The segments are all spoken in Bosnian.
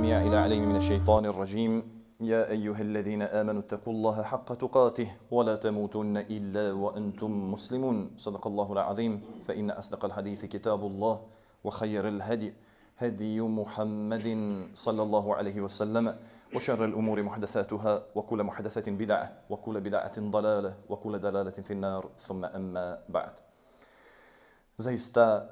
السميع العليم من الشيطان الرجيم. يا أيها الذين آمنوا اتقوا الله حق تقاته ولا تموتن إلا وأنتم مسلمون. صدق الله العظيم. فإن أصدق الحديث كتاب الله وخير الهدي هدي محمد صلى الله عليه وسلم. وشر الأمور محدثاتها وكل محدثة بدعة وكل بدعة ضلالة وكل دلالة في النار. ثم أما بعد. Zaista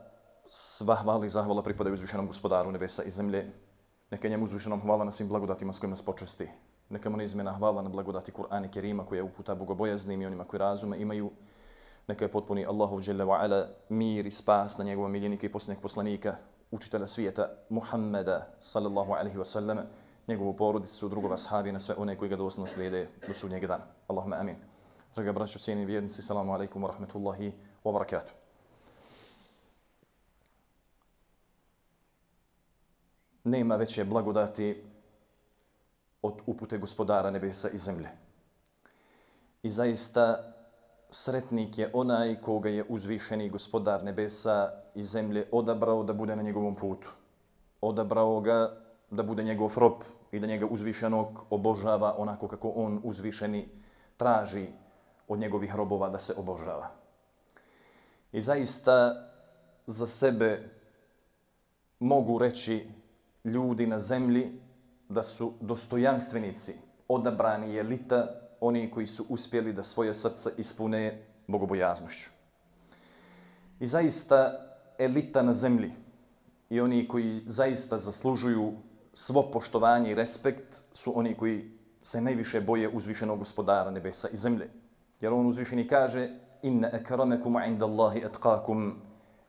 sva hvala i zahvala pripadaju uzvišenom gospodaru nebesa i zemlje. Neka njemu uzvišenom hvala na svim blagodatima s kojim nas počesti. Neka mu neizmjena hvala na blagodati Kur'ana i Kerima koja je uputa bogobojaznim i onima koji razume imaju. Neka je potpuni Allahu dželle ve ala mir i spas na njegova miljenika i posljednjeg poslanika, učitelja svijeta Muhammeda sallallahu alaihi wa sallam, njegovu porodicu, drugova sahabi na sve one koji ga doslovno slijede do sudnjeg dana. Allahumma amin. Draga braćo, cijeni vjernici, salamu alaikum wa rahmetullahi wa barakatuh. Nema veće blagodati od upute gospodara nebesa i zemlje. I zaista sretnik je onaj koga je uzvišeni gospodar nebesa i zemlje odabrao da bude na njegovom putu. Odabrao ga da bude njegov rob i da njega uzvišenog obožava onako kako on uzvišeni traži od njegovih robova da se obožava. I zaista za sebe mogu reći ljudi na zemlji da su dostojanstvenici, odabrani elita, oni koji su uspjeli da svoje srce ispune bogobojaznošću. I zaista elita na zemlji i oni koji zaista zaslužuju svo poštovanje i respekt su oni koji se najviše boje uzvišenog gospodara nebesa i zemlje. Jer on uzvišeni kaže inna akramakum inda Allahi atqakum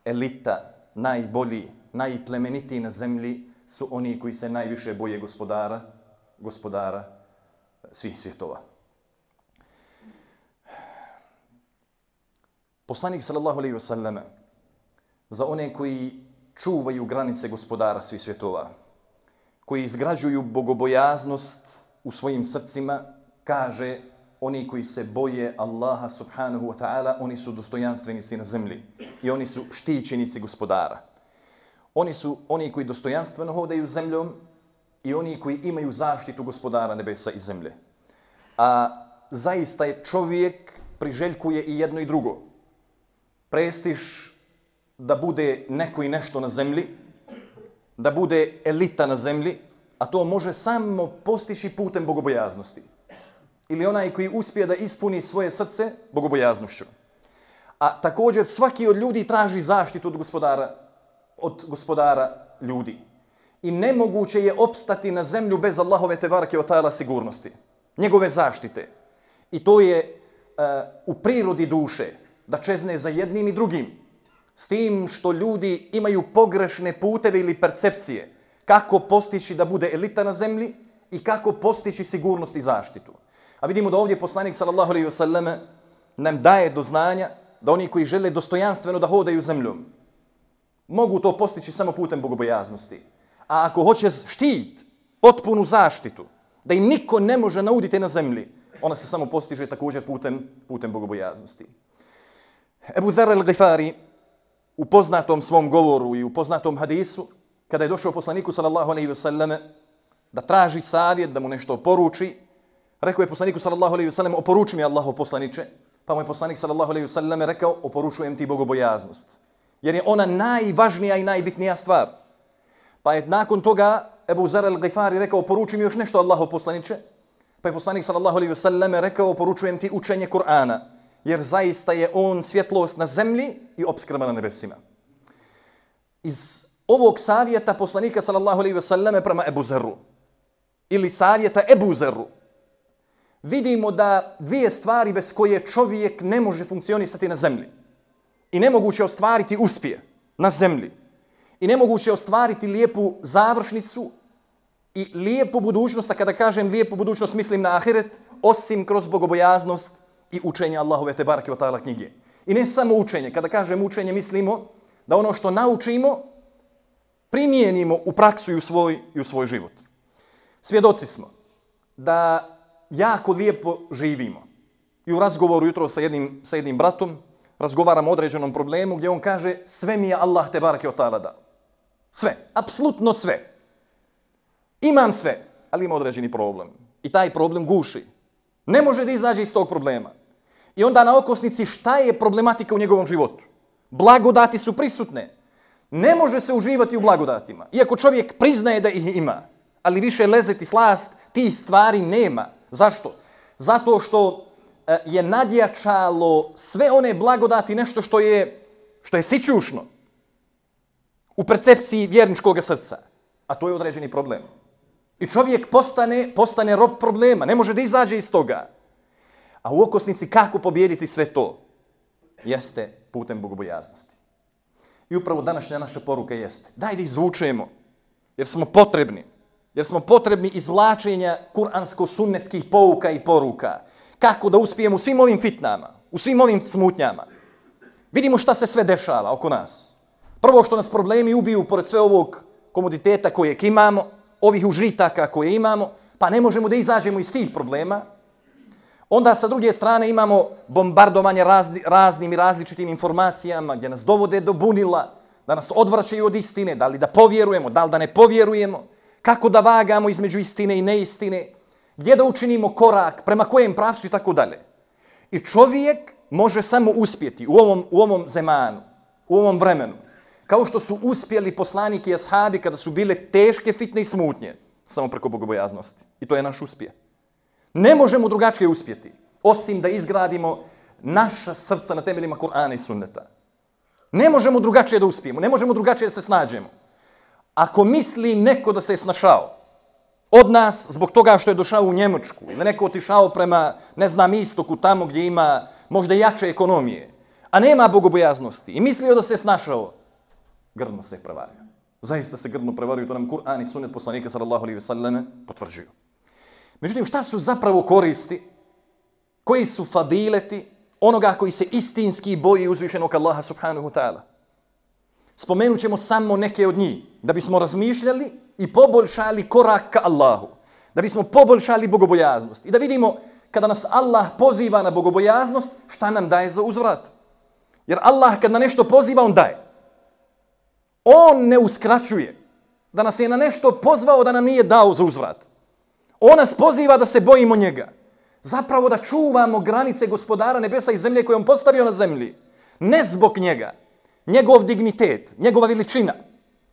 elita, najbolji, najplemenitiji na zemlji su oni koji se najviše boje gospodara, gospodara svih svjetova. Poslanik sallallahu alejhi ve selleme za one koji čuvaju granice gospodara svih svjetova, koji izgrađuju bogobojaznost u svojim srcima, kaže oni koji se boje Allaha subhanahu wa ta'ala, oni su dostojanstvenici na zemlji i oni su štićenici gospodara. Oni su oni koji dostojanstveno hodaju zemljom i oni koji imaju zaštitu gospodara nebesa i zemlje. A zaista je čovjek priželjkuje i jedno i drugo. Prestiš da bude neko i nešto na zemlji, da bude elita na zemlji, a to može samo postići putem bogobojaznosti. Ili onaj koji uspije da ispuni svoje srce bogobojaznošću. A također svaki od ljudi traži zaštitu od gospodara od gospodara ljudi. I nemoguće je opstati na zemlju bez Allahove tevarke o tajla sigurnosti. Njegove zaštite. I to je uh, u prirodi duše da čezne za jednim i drugim. S tim što ljudi imaju pogrešne puteve ili percepcije kako postići da bude elita na zemlji i kako postići sigurnost i zaštitu. A vidimo da ovdje poslanik sallallahu alejhi ve selleme nam daje do znanja da oni koji žele dostojanstveno da hodaju zemljom, mogu to postići samo putem bogobojaznosti. A ako hoće štit, potpunu zaštitu, da im niko ne može nauditi na zemlji, ona se samo postiže također putem, putem bogobojaznosti. Ebu Zar al-Ghifari u poznatom svom govoru i u poznatom hadisu, kada je došao poslaniku sallallahu alaihi ve selleme da traži savjet, da mu nešto poruči, rekao je poslaniku sallallahu alaihi ve selleme, oporuči mi Allaho poslaniče, pa mu je poslanik sallallahu alaihi ve selleme rekao, oporučujem ti bogobojaznost. Jer je ona najvažnija i najbitnija stvar. Pa je nakon toga Ebu Zer al-Ghifari rekao, poruči mi još nešto Allahu poslaniče. Pa je poslanik sallallahu alaihi ve selleme rekao, poručujem ti učenje Kur'ana. Jer zaista je on svjetlost na zemlji i obskrba na nebesima. Iz ovog savjeta poslanika sallallahu alaihi ve selleme prema Ebu Zeru. Ili savjeta Ebu Zeru. Vidimo da dvije stvari bez koje čovjek ne može funkcionisati na zemlji i nemoguće ostvariti uspije na zemlji i nemoguće ostvariti lijepu završnicu i lijepu budućnost, a kada kažem lijepu budućnost mislim na ahiret, osim kroz bogobojaznost i učenje Allahove te barake od knjige. I ne samo učenje, kada kažem učenje mislimo da ono što naučimo primijenimo u praksu i u svoj, i u svoj život. Svjedoci smo da jako lijepo živimo. I u razgovoru jutro sa jednim, sa jednim bratom razgovaram o određenom problemu gdje on kaže sve mi je Allah te barake od ta'ala dao. Sve, apsolutno sve. Imam sve, ali ima određeni problem. I taj problem guši. Ne može da izađe iz tog problema. I onda na okosnici šta je problematika u njegovom životu? Blagodati su prisutne. Ne može se uživati u blagodatima. Iako čovjek priznaje da ih ima, ali više lezeti slast, tih stvari nema. Zašto? Zato što E, je nadjačalo sve one blagodati nešto što je, što je sićušno u percepciji vjerničkog srca. A to je određeni problem. I čovjek postane, postane rob problema. Ne može da izađe iz toga. A u okosnici kako pobijediti sve to? Jeste putem bogobojaznosti. I upravo današnja naša poruka jeste. Daj da izvučemo, jer smo potrebni. Jer smo potrebni izvlačenja kuransko-sunnetskih pouka i poruka. Kako da uspijemo u svim ovim fitnama, u svim ovim smutnjama. Vidimo šta se sve dešava oko nas. Prvo što nas problemi ubiju pored sve ovog komoditeta kojeg imamo, ovih užitaka koje imamo, pa ne možemo da izađemo iz tih problema, Onda sa druge strane imamo bombardovanje razni, raznim i različitim informacijama gdje nas dovode do bunila, da nas odvraćaju od istine, da li da povjerujemo, da li da ne povjerujemo, kako da vagamo između istine i neistine, gdje da učinimo korak, prema kojem pravcu i tako dalje. I čovjek može samo uspjeti u ovom, u ovom zemanu, u ovom vremenu, kao što su uspjeli poslaniki i ashabi kada su bile teške, fitne i smutnje, samo preko bogobojaznosti. I to je naš uspjeh. Ne možemo drugačije uspjeti, osim da izgradimo naša srca na temeljima Kur'ana i Sunneta. Ne možemo drugačije da uspijemo, ne možemo drugačije da se snađemo. Ako misli neko da se je snašao od nas zbog toga što je došao u Njemačku ili neko otišao prema, ne znam, istoku, tamo gdje ima možda jače ekonomije, a nema bogobojaznosti i mislio da se snašao, grdno se prevario. Zaista se grdno prevario, to nam Kur'an i Sunnet poslanika sallallahu alaihi ve selleme potvrđuju. Međutim, šta su zapravo koristi? Koji su fadileti onoga koji se istinski boji uzvišenog Allaha subhanahu ta'ala? Spomenut ćemo samo neke od njih, da bismo razmišljali i poboljšali korak ka Allahu. Da bismo poboljšali bogobojaznost. I da vidimo kada nas Allah poziva na bogobojaznost, šta nam daje za uzvrat. Jer Allah kad na nešto poziva, on daje. On ne uskraćuje. Da nas je na nešto pozvao da nam nije dao za uzvrat. On nas poziva da se bojimo njega. Zapravo da čuvamo granice gospodara nebesa i zemlje koje on postavio na zemlji. Ne zbog njega. Njegov dignitet, njegova veličina,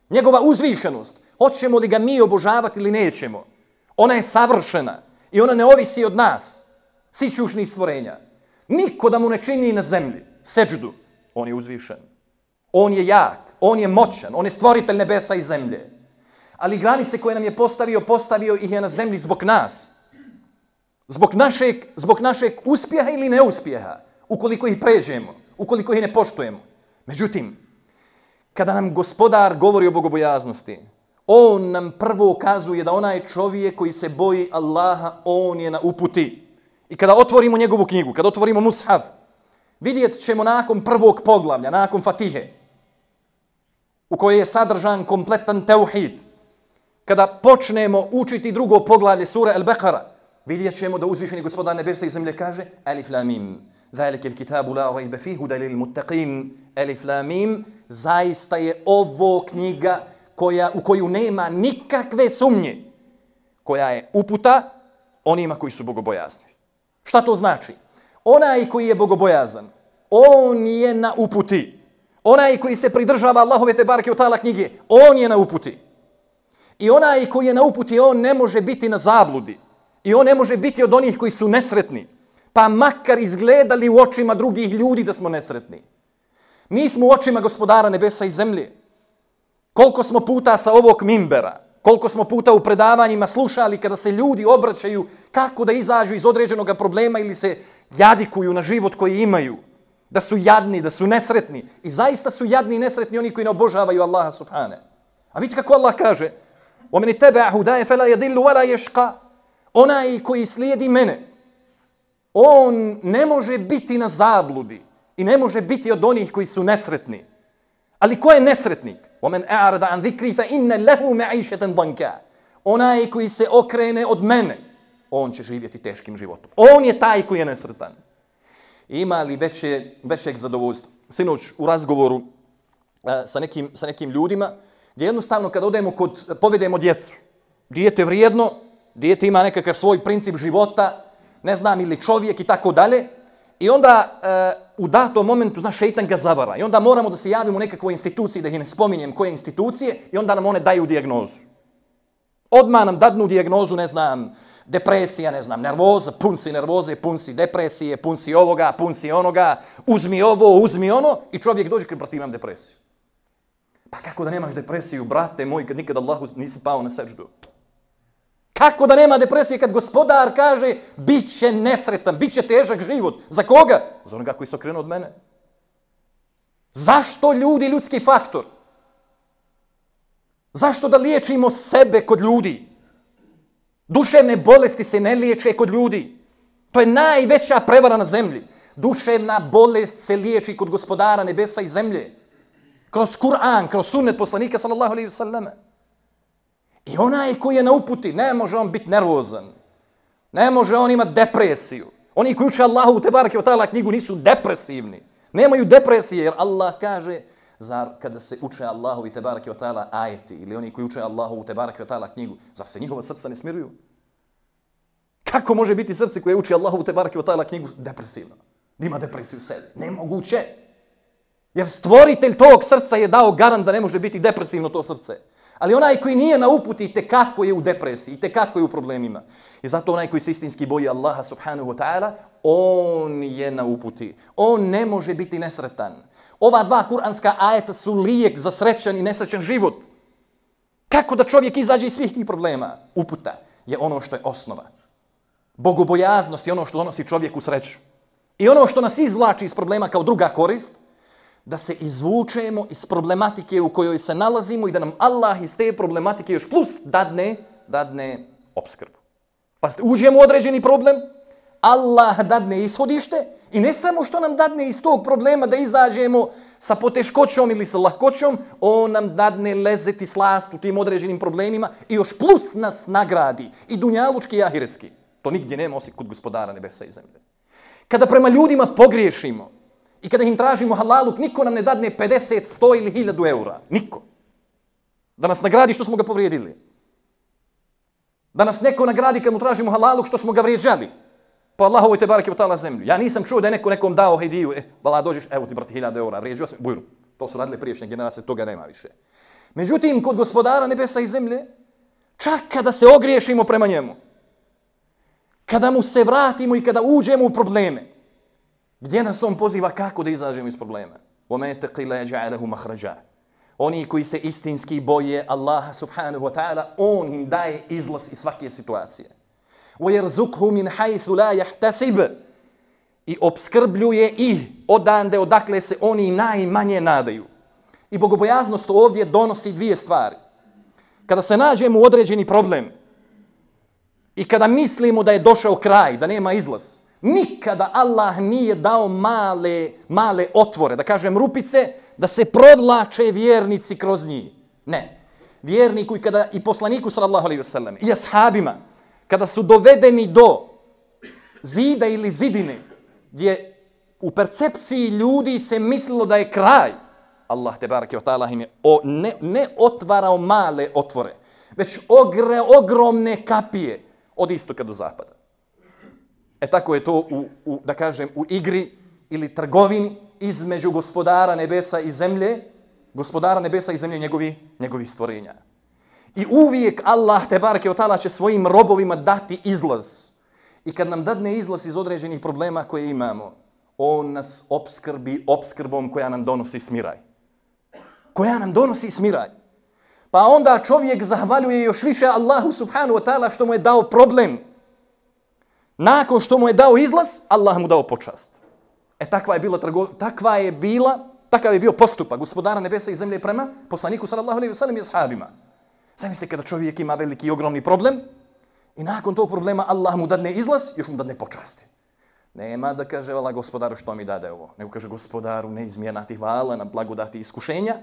njegova uzvišenost. Hoćemo li ga mi obožavati ili nećemo. Ona je savršena i ona ne ovisi od nas. Sićušnih stvorenja. Niko da mu ne čini na zemlji. Seđdu. On je uzvišen. On je jak. On je moćan. On je stvoritelj nebesa i zemlje ali granice koje nam je postavio, postavio ih je na zemlji zbog nas. Zbog našeg, zbog našeg uspjeha ili neuspjeha, ukoliko ih pređemo, ukoliko ih ne poštujemo. Međutim, kada nam gospodar govori o bogobojaznosti, on nam prvo ukazuje da onaj čovjek koji se boji Allaha, on je na uputi. I kada otvorimo njegovu knjigu, kada otvorimo mushaf, vidjet ćemo nakon prvog poglavlja, nakon Fatihe, u kojoj je sadržan kompletan teuhid, kada počnemo učiti drugo poglavlje sure El-Bekara, vidjet ćemo da uzvišeni gospodar nebesa i zemlje kaže Alif Lamim, ذلك الكتاب لا la فيه هدى dalil muttaqin, Alif Lamim, zaista je ovo knjiga koja, u koju nema nikakve sumnje, koja je uputa onima koji su bogobojazni. Šta to znači? Onaj koji je bogobojazan, on je na uputi. Onaj koji se pridržava Allahove te barke od tala knjige, on je na uputi. I onaj koji je na uputi, on ne može biti na zabludi. I on ne može biti od onih koji su nesretni Pa makar izgledali u očima drugih ljudi da smo nesretni. Mi smo u očima gospodara nebesa i zemlje. Koliko smo puta sa ovog mimbera, koliko smo puta u predavanjima slušali kada se ljudi obraćaju kako da izađu iz određenog problema ili se jadikuju na život koji imaju. Da su jadni, da su nesretni. I zaista su jadni i nesretni oni koji ne obožavaju Allaha subhane. A vidite kako Allah kaže, ومن اتبع هداي فلا يضل ولا يشقى onaj koji slijedi mene on ne može biti na zabludi i ne može biti od onih koji su nesretni ali ko je nesretnik ومن اعرض عن ذكري فان له معيشه ضنكا onaj koji se okrene od mene on će živjeti teškim životom on je taj koji je nesretan ima li veće, većeg zadovoljstva. Sinoć u razgovoru uh, sa, nekim, sa nekim ljudima, gdje jednostavno kad odemo kod, povedemo djecu, dijete vrijedno, dijete ima nekakav svoj princip života, ne znam, ili čovjek i tako dalje, i onda e, u datom momentu, znaš, šeitan ga zavara. I onda moramo da se javimo u nekakvoj instituciji, da ih ne spominjem koje institucije, i onda nam one daju dijagnozu. Odmah nam dadnu dijagnozu, ne znam, depresija, ne znam, nervoza, pun si nervoze, pun si depresije, pun si ovoga, pun si onoga, uzmi ovo, uzmi ono, i čovjek dođe kad brate, imam depresiju. Pa kako da nemaš depresiju, brate moj, kad nikad Allahu nisi pao na seđdu? Kako da nema depresije kad gospodar kaže bit će nesretan, bit će težak život? Za koga? Za onoga koji se okrenuo od mene. Zašto ljudi ljudski faktor? Zašto da liječimo sebe kod ljudi? Duševne bolesti se ne liječe kod ljudi. To je najveća prevara na zemlji. Duševna bolest se liječi kod gospodara nebesa i zemlje. Kroz Kur'an, kroz sunnet poslanika sallallahu alaihi wasallam. I onaj koji je na uputi, ne može on biti nervozan. Ne može on imati depresiju. Oni koji uče Allahu u Tebarake otala knjigu nisu depresivni. Nemaju depresije jer Allah kaže zar kada se uče Allahu i Tebarake otala ajeti ili oni koji uče Allahu u Tebarake otala knjigu, zar se njihova srca ne smiruju? Kako može biti srce koje uči Allahu u Tebarake otala knjigu depresivno? Nima depresiju u sebi. Nemoguće. Jer stvoritelj tog srca je dao garant da ne može biti depresivno to srce. Ali onaj koji nije na uputi, te kako je u depresiji, te kako je u problemima. I zato onaj koji se istinski boji Allaha subhanahu wa ta'ala, on je na uputi. On ne može biti nesretan. Ova dva kuranska ajeta su lijek za srećan i nesrećan život. Kako da čovjek izađe iz svih tih problema? Uputa je ono što je osnova. Bogobojaznost je ono što donosi čovjeku sreću. I ono što nas izvlači iz problema kao druga korist, da se izvučemo iz problematike u kojoj se nalazimo i da nam Allah iz te problematike još plus dadne, dadne obskrbu. Pa uđemo u određeni problem, Allah dadne ishodište i ne samo što nam dadne iz tog problema da izađemo sa poteškoćom ili sa lahkoćom, on nam dadne lezeti slast u tim određenim problemima i još plus nas nagradi i dunjalučki i ahiretski. To nigdje nema osim kod gospodara nebesa i zemlje. Kada prema ljudima pogriješimo, I kada im tražimo halaluk, niko nam ne dadne 50, 100 ili 1000 eura. Niko. Da nas nagradi što smo ga povrijedili. Da nas neko nagradi kad mu tražimo halaluk što smo ga vrijeđali. Po Allahovoj te barake utala zemlju. Ja nisam čuo da je neko nekom dao hediju. E, bala, dođeš, evo ti brati 1000 eura. Vrijeđio sam, bujru. To su radile priješnje generacije, toga nema više. Međutim, kod gospodara nebesa i zemlje, čak kada se ogriješimo prema njemu, kada mu se vratimo i kada uđemo u probleme, Gdje nas on poziva kako da izađemo iz problema? وَمَا يَتَقِ لَا يَجْعَلَهُ مَحْرَجَا Oni koji se istinski boje Allaha subhanahu wa ta'ala, on im daje izlaz iz svake situacije. وَيَرْزُقْهُ مِنْ حَيْثُ لَا يَحْتَسِبْ I obskrbljuje ih odande odakle se oni najmanje nadaju. I bogobojaznost ovdje donosi dvije stvari. Kada se nađemo u određeni problem i kada mislimo da je došao kraj, da nema izlaz, Nikada Allah nije dao male, male otvore, da kažem rupice, da se prodlače vjernici kroz njih. Ne. Vjerniku i, kada, i poslaniku sallallahu alaihi wasallam i ashabima, kada su dovedeni do zida ili zidine, gdje u percepciji ljudi se mislilo da je kraj, Allah te barake o ta'ala im je o, ne, ne otvarao male otvore, već ogre, ogromne kapije od istoka do zapada. E tako je to u, u, da kažem, u igri ili trgovini između gospodara nebesa i zemlje, gospodara nebesa i zemlje njegovi, njegovi stvorenja. I uvijek Allah te barke otala će svojim robovima dati izlaz. I kad nam dadne izlaz iz određenih problema koje imamo, on nas obskrbi obskrbom koja nam donosi smiraj. Koja nam donosi smiraj. Pa onda čovjek zahvaljuje još više Allahu subhanu wa ta'ala što mu je dao problem. Nakon što mu je dao izlaz, Allah mu dao počast. E takva je bila trgo, takva je bila, takav je bio postupak gospodara nebesa i zemlje prema poslaniku sallallahu alejhi ve sellem i ashabima. Zamislite kada čovjek ima veliki i ogromni problem i nakon tog problema Allah mu dadne izlaz, još mu dadne počasti. Nema da kaže, vala gospodaru što mi dade ovo. Nego kaže, gospodaru, neizmjerna ti hvala na blagodati iskušenja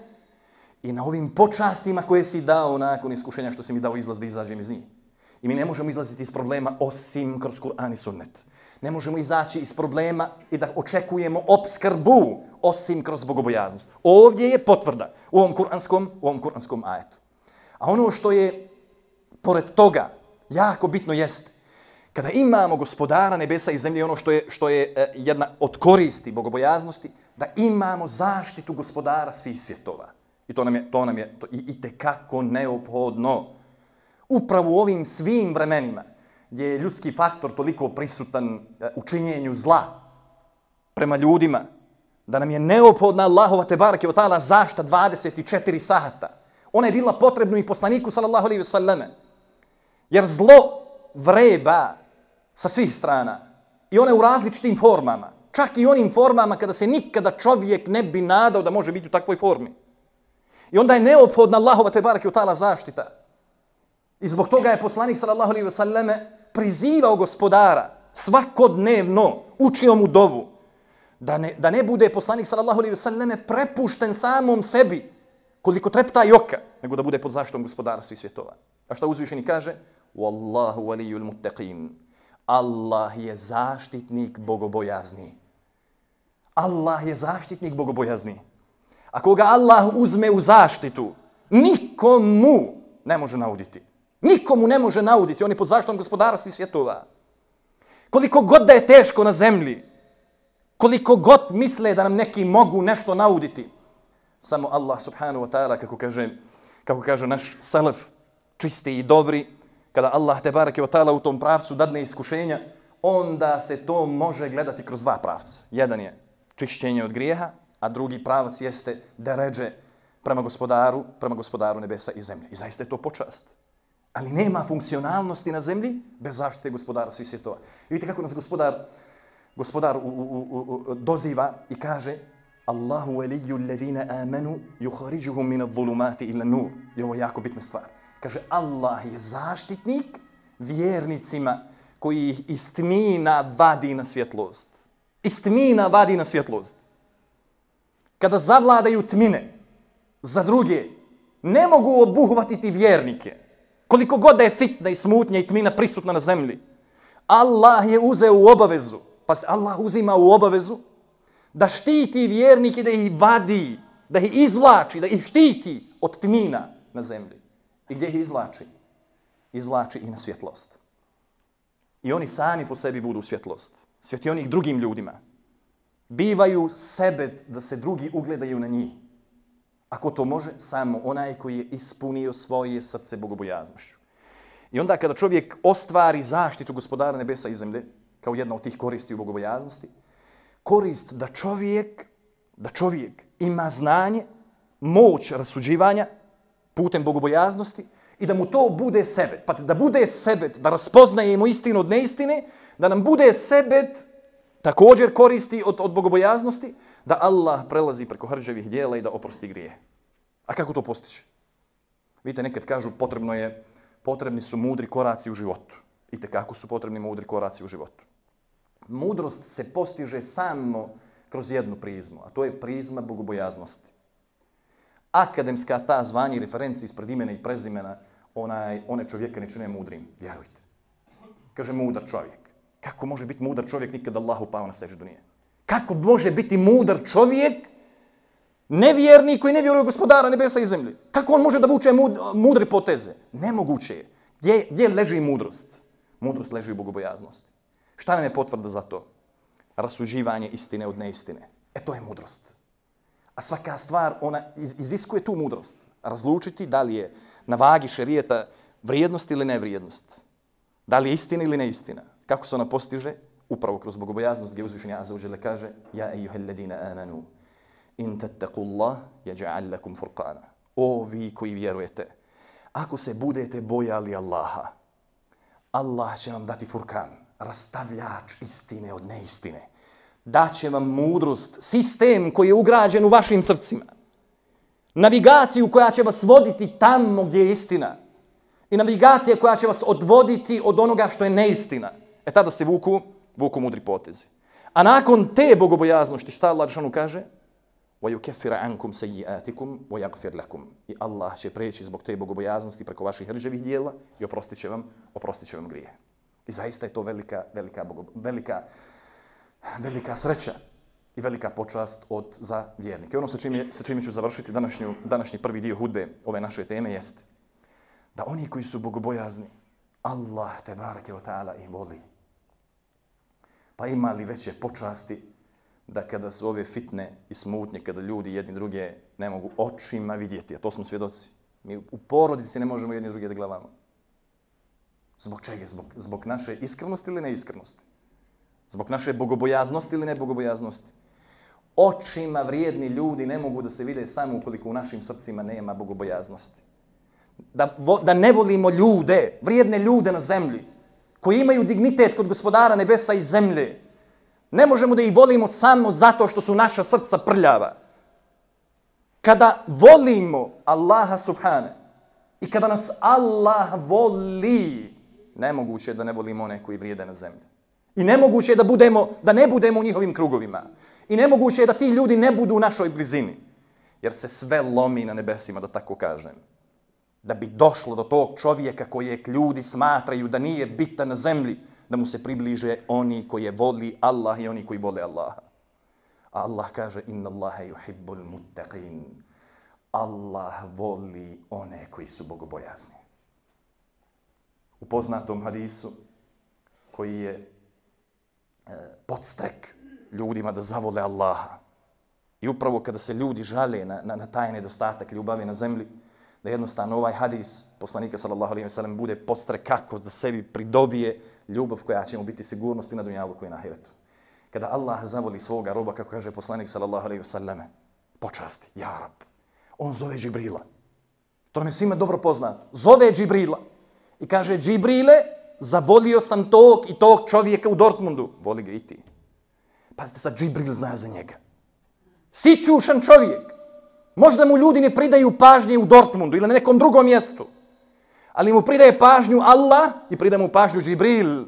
i na ovim počastima koje si dao nakon iskušenja što si mi dao izlaz da izađem iz njih. I mi ne možemo izlaziti iz problema osim kroz Kur'an i sunnet. Ne možemo izaći iz problema i da očekujemo obskrbu osim kroz bogobojaznost. Ovdje je potvrda u ovom kuranskom, u ovom kuranskom ajetu. A ono što je pored toga jako bitno jeste kada imamo gospodara nebesa i zemlje ono što je što je e, jedna od koristi bogobojaznosti da imamo zaštitu gospodara svih svjetova. I to nam je to nam je to i, i te kako neophodno upravo u ovim svim vremenima gdje je ljudski faktor toliko prisutan e, u činjenju zla prema ljudima, da nam je neophodna Allahova te barake od tala zašta 24 sata. Ona je bila potrebna i poslaniku, sallallahu alaihi ve. Jer zlo vreba sa svih strana. I one u različitim formama. Čak i onim formama kada se nikada čovjek ne bi nadao da može biti u takvoj formi. I onda je neophodna Allahova te barake od tala zaštita. I zbog toga je poslanik, sallallahu alaihi ve selleme, prizivao gospodara svakodnevno, učio mu dovu, da ne, da ne bude poslanik sallallahu alejhi ve selleme prepušten samom sebi koliko trepta joka, nego da bude pod zaštitom gospodara svih svjetova. A šta uzvišeni kaže? Wallahu waliyul muttaqin. Allah je zaštitnik bogobojazni. Allah je zaštitnik bogobojazni. A koga Allah uzme u zaštitu, nikomu ne može nauditi. Nikomu ne može nauditi, on je pod zaštitom gospodara svih svjetova. Koliko god da je teško na zemlji, koliko god misle da nam neki mogu nešto nauditi, samo Allah subhanahu wa ta'ala, kako kaže, kako kaže naš salaf, čisti i dobri, kada Allah te barake wa ta'ala u tom pravcu dadne iskušenja, onda se to može gledati kroz dva pravca. Jedan je čišćenje od grijeha, a drugi pravac jeste da ređe prema gospodaru, prema gospodaru nebesa i zemlje. I zaista je to počast. Ali nema funkcionalnosti na zemlji bez zaštite gospodara svih svjetova. Vidite kako nas gospodar, gospodar u, u, u, u, doziva i kaže Allahu veliju ledine amenu juhariđuhum min zulumati ila nur. I ovo je jako bitna stvar. Kaže Allah je zaštitnik vjernicima koji ih iz tmina vadi na svjetlost. Iz tmina vadi na svjetlost. Kada zavladaju tmine za druge, ne mogu obuhvatiti vjernike. Koliko god da je fitna i smutnja i tmina prisutna na zemlji, Allah je uzeo u obavezu, pa Allah uzima u obavezu da štiti vjernike, da ih vadi, da ih izvlači, da ih štiti od tmina na zemlji. I gdje ih izvlači? Izvlači i na svjetlost. I oni sami po sebi budu svjetlost. Svjetionik drugim ljudima. Bivaju sebe da se drugi ugledaju na njih. Ako to može, samo onaj koji je ispunio svoje srce bogobojaznošću. I onda kada čovjek ostvari zaštitu gospodara nebesa i zemlje, kao jedna od tih koristi u bogobojaznosti, korist da čovjek, da čovjek ima znanje, moć rasuđivanja putem bogobojaznosti i da mu to bude sebet. Pa da bude sebet, da raspoznajemo istinu od neistine, da nam bude sebet također koristi od, od bogobojaznosti, da Allah prelazi preko hrđevih dijela i da oprosti grije. A kako to postići? Vidite, nekad kažu potrebno je, potrebni su mudri koraci u životu. I te kako su potrebni mudri koraci u životu. Mudrost se postiže samo kroz jednu prizmu, a to je prizma bogobojaznosti. Akademska ta zvanje i referenci ispred imena i prezimena, onaj, one čovjeka ne čine mudrim, vjerujte. Kaže mudar čovjek. Kako može biti mudar čovjek nikada Allahu pao na seždu nije? Kako može biti mudar čovjek nevjerni koji ne vjeruje gospodara nebesa i zemlje? Kako on može da vuče mudre poteze? Nemoguće je. Gdje, gdje leži mudrost? Mudrost leži u bogobojaznosti. Šta nam je potvrda za to? Rasuđivanje istine od neistine. E to je mudrost. A svaka stvar, ona iz, iziskuje tu mudrost. Razlučiti da li je na vagi šerijeta vrijednost ili nevrijednost. Da li je istina ili neistina. Kako se ona postiže? upravo kroz bogobojaznost gdje uzvišenja Azza uđele kaže Ja ejuhel ladina amanu in tattaku Allah lakum furqana. O vi koji vjerujete, ako se budete bojali Allaha, Allah će vam dati furkan, rastavljač istine od neistine. Daće vam mudrost, sistem koji je ugrađen u vašim srcima. Navigaciju koja će vas voditi tamo gdje je istina. I navigacija koja će vas odvoditi od onoga što je neistina. E tada se vuku vuku mudri potezi. A nakon te bogobojaznosti, šta Allah Žešanu kaže? وَيُكَفِّرَ عَنْكُمْ سَيِّئَاتِكُمْ وَيَغْفِرْ لَكُمْ I Allah će preći zbog te bogobojaznosti preko vaših hrđevih dijela i oprostit će vam, oprostit će vam grije. I zaista je to velika, velika, velika, velika sreća i velika počast od za vjernike. Ono sa čim, sa čim ću završiti današnju, današnji prvi dio hudbe ove naše teme jeste da oni koji su bogobojazni, Allah te barake o ta'ala ih voli. Pa ima li veće počasti da kada su ove fitne i smutnje, kada ljudi jedni druge ne mogu očima vidjeti, a to smo svjedoci. Mi u porodici ne možemo jedni druge da gledamo. Zbog čega? Zbog, zbog naše iskrenosti ili neiskrenosti? Zbog naše bogobojaznosti ili nebogobojaznosti? Očima vrijedni ljudi ne mogu da se vide samo ukoliko u našim srcima nema bogobojaznosti. Da, vo, da ne volimo ljude, vrijedne ljude na zemlji, koji imaju dignitet kod gospodara nebesa i zemlje. Ne možemo da ih volimo samo zato što su naša srca prljava. Kada volimo Allaha subhane i kada nas Allah voli, nemoguće je da ne volimo one koji vrijede na zemlji. I nemoguće je da, budemo, da ne budemo u njihovim krugovima. I nemoguće je da ti ljudi ne budu u našoj blizini. Jer se sve lomi na nebesima, da tako kažem. Da bi došlo do tog čovjeka kojeg ljudi smatraju da nije bitan na zemlji, da mu se približe oni koji je voli Allah i oni koji vole Allaha. A Allah kaže, inna Allahe yuhibbul muttaqin. Allah voli one koji su bogobojazni. U poznatom hadisu, koji je e, podstrek ljudima da zavole Allaha. I upravo kada se ljudi žale na, na, na taj nedostatak ljubavi na zemlji, da jednostavno ovaj hadis poslanika sallallahu alejhi ve sellem bude postre kako da sebi pridobije ljubav koja će mu biti sigurnost i na dunjalu koji na ahiretu. Kada Allah zavoli svoga roba, kako kaže poslanik sallallahu alejhi ve selleme, počasti, ja rab. On zove Džibrila. To nam je svima dobro poznato. Zove Džibrila. I kaže, Džibrile, zavolio sam tog i tog čovjeka u Dortmundu. Voli ga i ti. Pazite, sad Džibril zna za njega. Sićušan čovjek. Možda mu ljudi ne pridaju pažnje u Dortmundu ili na nekom drugom mjestu. Ali mu pridaje pažnju Allah i pridaje mu pažnju Džibril.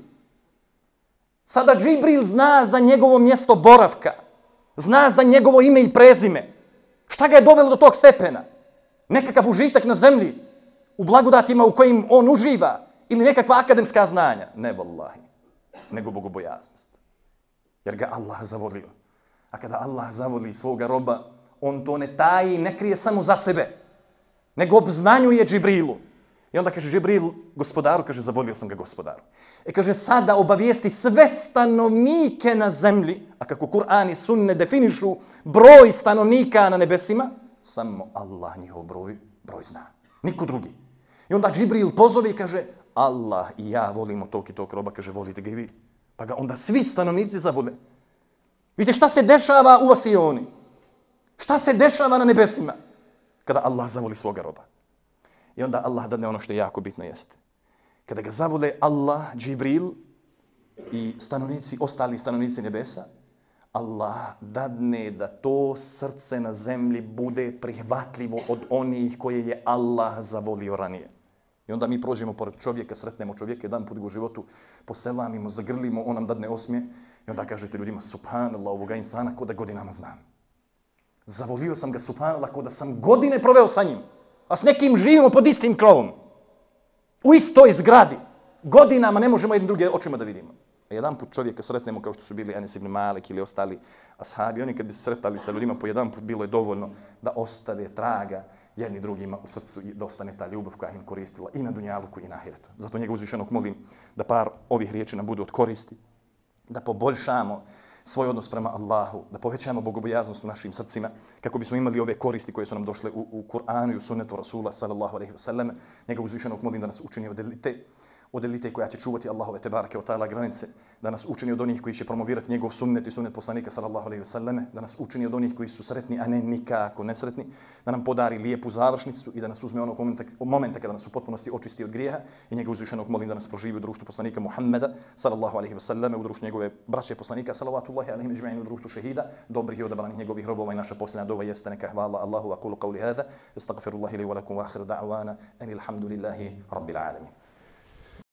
Sada Džibril zna za njegovo mjesto boravka. Zna za njegovo ime i prezime. Šta ga je dovelo do tog stepena? Nekakav užitak na zemlji u blagodatima u kojim on uživa ili nekakva akademska znanja? Ne, vallahi. Nego bogobojaznost. Jer ga Allah zavolio. A kada Allah zavoli svoga roba, on to ne taji, ne krije samo za sebe, nego obznanjuje Džibrilu. I onda kaže Džibril gospodaru, kaže zavolio sam ga gospodaru. E kaže sada obavijesti sve stanovnike na zemlji, a kako Kur'an i Sunne definišu broj stanovnika na nebesima, samo Allah njihov broj, broj zna. Niko drugi. I onda Džibril pozove i kaže Allah i ja volimo tog i tog roba, kaže volite ga i vi. Pa ga onda svi stanovnici zavole. Vidite šta se dešava u Vasijoni. Šta se dešava na nebesima? Kada Allah zavoli svoga roba. I onda Allah dadne ono što je jako bitno jeste. Kada ga zavole Allah, Džibril i stanovnici, ostali stanovnici nebesa, Allah dadne da to srce na zemlji bude prihvatljivo od onih koje je Allah zavolio ranije. I onda mi prođemo pored čovjeka, sretnemo čovjeka jedan put u životu, poselamimo, zagrlimo, on nam dadne osmije i onda kažete ljudima, subhanallah, ovoga insana ko da godinama znam. Zavolio sam ga subhanallah kao da sam godine proveo sa njim. A s nekim živimo pod istim krovom. U istoj zgradi. Godinama ne možemo jedni druge očima da vidimo. A jedan put čovjeka sretnemo kao što su bili Anis ibn Malik ili ostali ashabi. Oni kad bi se sretali sa ljudima po jedan put bilo je dovoljno da ostave traga jedni drugima u srcu i da ostane ta ljubav koja im koristila i na Dunjaluku i na Ahiretu. Zato njega uzvišenog molim da par ovih riječi nam budu od koristi. Da poboljšamo svoj odnos prema Allahu, da povećamo bogobojaznost u našim srcima, kako bismo imali ove koristi koje su nam došle u, u Kur'anu i u sunnetu Rasula sallallahu alaihi wa sallam. Njega uzvišenog molim da nas učini od elite, od elite koja će čuvati Allahove te barake od ta'ala granice, da nas učini od onih koji će promovirati njegov sunnet i sunnet poslanika sallallahu alejhi ve selleme, da nas učini od onih koji su sretni, a ne nikako nesretni, da nam podari lijepu završnicu i da nas uzme onog momenta, momenta kada nas u potpunosti očisti od grijeha i njega uzvišenog molim da nas proživi u društvu poslanika Muhammeda sallallahu alejhi ve selleme, u društvu njegove braće poslanika sallallahu alaihi ve selleme, u društvu šehida, dobrih i odabranih njegovih robova i naša posljedna dova jeste neka hvala Allahu wa qulu qawli hadha, astaghfirullahi li wa lakum wa akhiru da'wana, anil hamdulillahi rabbil alamin.